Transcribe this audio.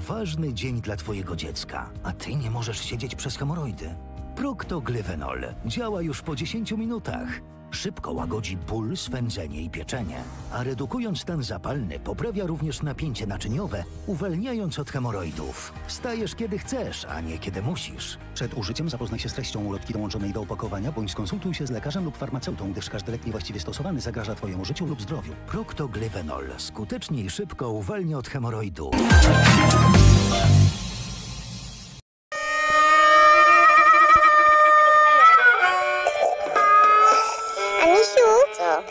Cudowny dzień dla twojego dziecka, a ty nie możesz siedzieć przez hemoroidy. Proctoglyvenol działa już po 10 minutach. Szybko łagodzi ból, swędzenie i pieczenie, a redukując stan zapalny poprawia również napięcie naczyniowe, uwalniając od hemoroidów. Wstajesz kiedy chcesz, a nie kiedy musisz. Przed użyciem zapoznaj się z treścią ulotki dołączonej do opakowania bądź skonsultuj się z lekarzem lub farmaceutą, gdyż każdy lek niewłaściwie stosowany zagraża Twojemu życiu lub zdrowiu. Proctoglyvenol skutecznie i szybko uwalnia od hemoroidu. Michou. Ciao.